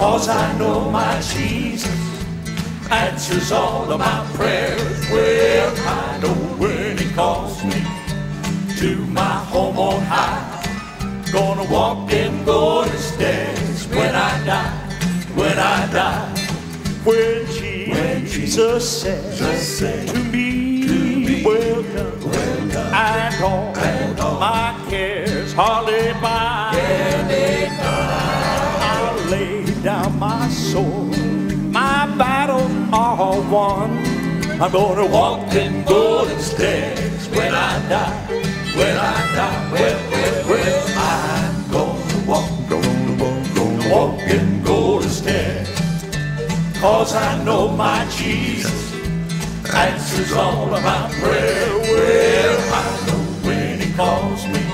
Cause I know my Jesus answers all of my prayers. Well, I know when he calls me to my home on high. Gonna walk them golden stairs when I die, when I die. When Jesus, said, to me, well done, and all, my cares my soul. my battles are won. I'm gonna walk in golden stairs when I die, when I die, well, well, well, I'm gonna walk, gonna walk, gonna walk them golden stairs. Cause I know my Jesus answers all of my prayer. Well, I know when he calls me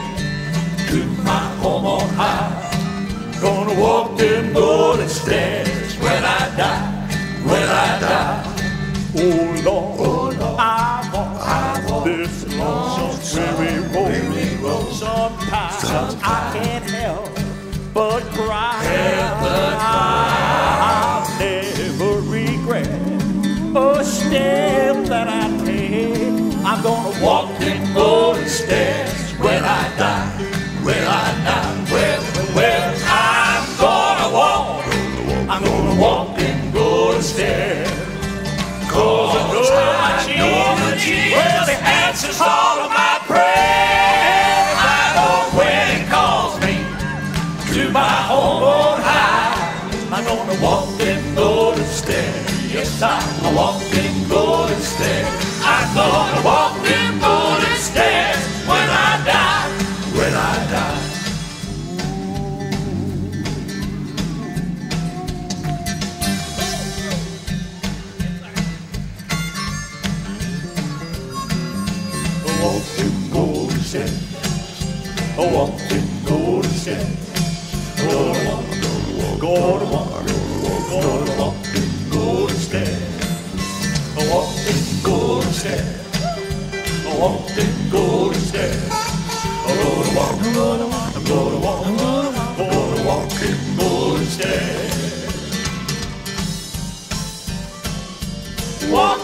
to my home on high. Gonna walk them golden stairs when I die, when I die. Oh Lord, oh Lord I walk, I walk this lonesome weary road. Sometimes, I can't help but cry. I'll never regret a step that I take. I'm gonna walk them golden stairs when I die, Cause I know my Jesus. Well, he answers all of my prayers. I know when he calls me to my home on high. I'm gonna walk them golden stairs. Yes, I'm gonna walk them golden stairs. I'm gonna walk, I'm gonna walk, I'm gonna walk in Golden State. I'm gonna walk, I'm gonna walk, I'm gonna walk in Golden State. I'm gonna walk, I'm gonna walk, I'm gonna walk in Golden Oruç'te Walk.